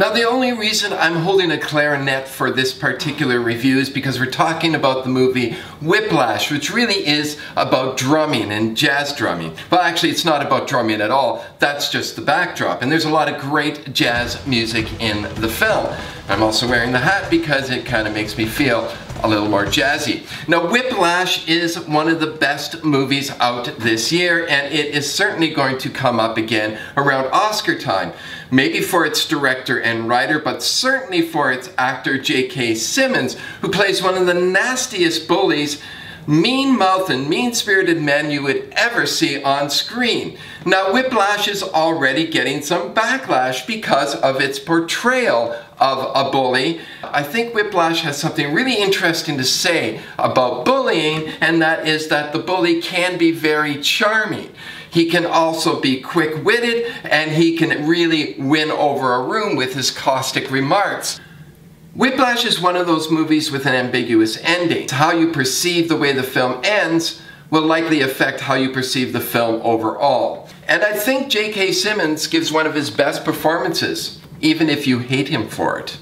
Now the only reason I'm holding a clarinet for this particular review is because we're talking about the movie Whiplash, which really is about drumming and jazz drumming. Well actually it's not about drumming at all, that's just the backdrop. And there's a lot of great jazz music in the film. I'm also wearing the hat because it kind of makes me feel a little more jazzy. Now Whiplash is one of the best movies out this year and it is certainly going to come up again around Oscar time. Maybe for its director and writer, but certainly for its actor J.K. Simmons, who plays one of the nastiest bullies mean-mouthed and mean-spirited men you would ever see on screen. Now Whiplash is already getting some backlash because of its portrayal of a bully. I think Whiplash has something really interesting to say about bullying and that is that the bully can be very charming. He can also be quick-witted and he can really win over a room with his caustic remarks. Whiplash is one of those movies with an ambiguous ending. How you perceive the way the film ends will likely affect how you perceive the film overall. And I think J.K. Simmons gives one of his best performances, even if you hate him for it.